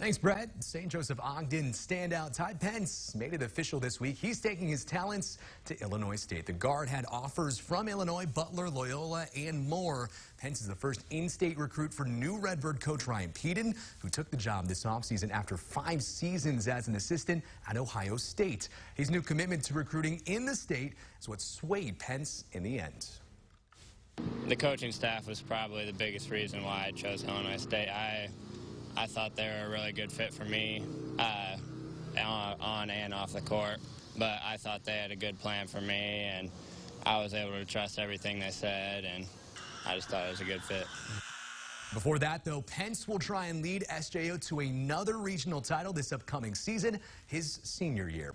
Thanks, Brett. St. Joseph Ogden standout Ty Pence made it official this week. He's taking his talents to Illinois State. The guard had offers from Illinois, Butler, Loyola, and more. Pence is the first in-state recruit for new Redbird coach Ryan Pedon, who took the job this offseason after five seasons as an assistant at Ohio State. His new commitment to recruiting in the state is what swayed Pence in the end. The coaching staff was probably the biggest reason why I chose Illinois State. I I thought they were a really good fit for me uh, on and off the court. But I thought they had a good plan for me, and I was able to trust everything they said, and I just thought it was a good fit. Before that, though, Pence will try and lead SJO to another regional title this upcoming season, his senior year.